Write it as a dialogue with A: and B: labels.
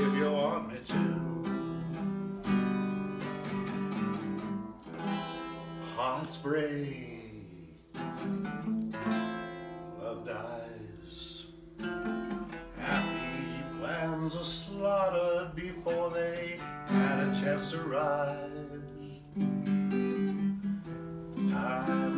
A: if you want me to. Hearts break, love dies, happy plans are slaughtered before they had a chance to rise. Time